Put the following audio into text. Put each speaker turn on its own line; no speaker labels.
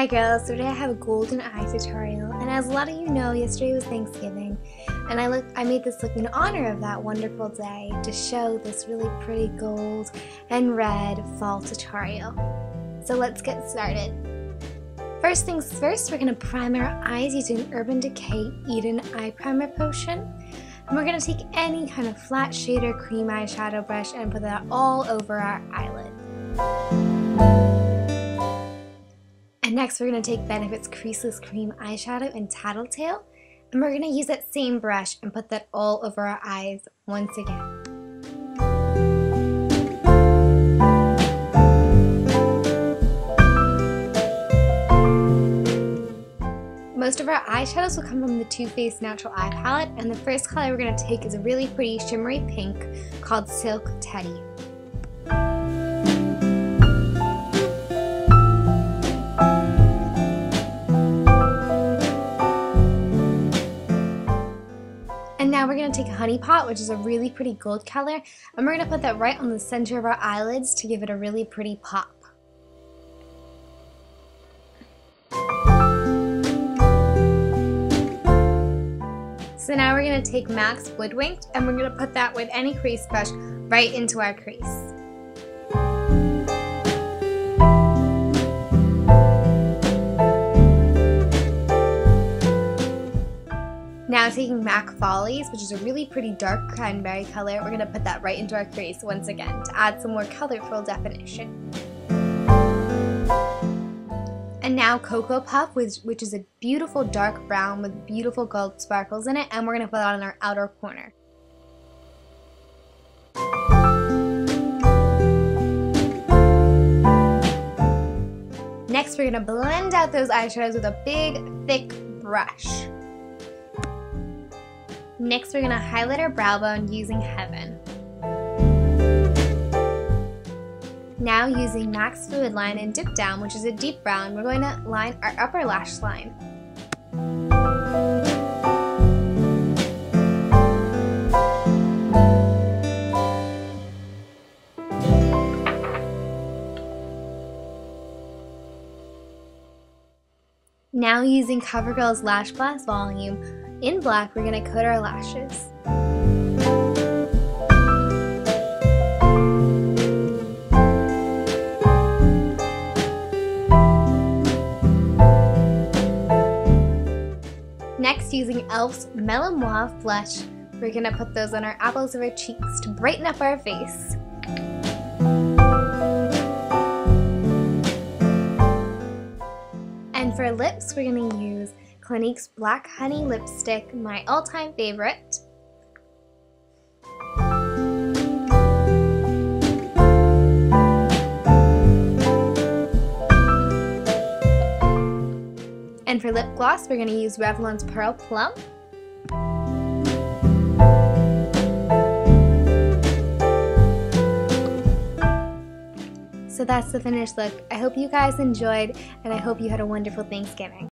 Hi girls, today I have a golden eye tutorial and as a lot of you know, yesterday was Thanksgiving and I look I made this look in honor of that wonderful day to show this really pretty gold and red fall tutorial. So let's get started. First things first, we're going to prime our eyes using Urban Decay Eden Eye Primer Potion. And we're going to take any kind of flat shader cream eyeshadow brush and put that all over our eyelid. And next we're going to take Benefit's Creaseless Cream Eyeshadow in Tattletale. And we're going to use that same brush and put that all over our eyes once again. Most of our eyeshadows will come from the Too Faced Natural Eye Palette, and the first color we're going to take is a really pretty shimmery pink called Silk Teddy. And now we're going to take a honey pot, which is a really pretty gold color, and we're going to put that right on the center of our eyelids to give it a really pretty pop. So now we're going to take MAC's Woodwinked and we're going to put that with any crease brush right into our crease. Now taking MAC Follies, which is a really pretty dark cranberry color, we're going to put that right into our crease once again to add some more colorful definition. And now Cocoa Puff, which, which is a beautiful dark brown with beautiful gold sparkles in it, and we're going to put that on our outer corner. Next, we're going to blend out those eyeshadows with a big, thick brush. Next, we're going to highlight our brow bone using Heaven. Now using MAC's Fluid Line and Dipdown, which is a deep brown, we're going to line our upper lash line. Now using CoverGirl's Lash Blast Volume, in black we're to coat our lashes. Next, using e.l.f.'s Mauve blush, we're to put those on our apples of our cheeks to brighten up our face. And for lips, we're to use Clinique's Black Honey Lipstick, my all-time favorite. And for lip gloss, we're going to use Revlon's Pearl Plum. So that's the finished look. I hope you guys enjoyed and I hope you had a wonderful Thanksgiving.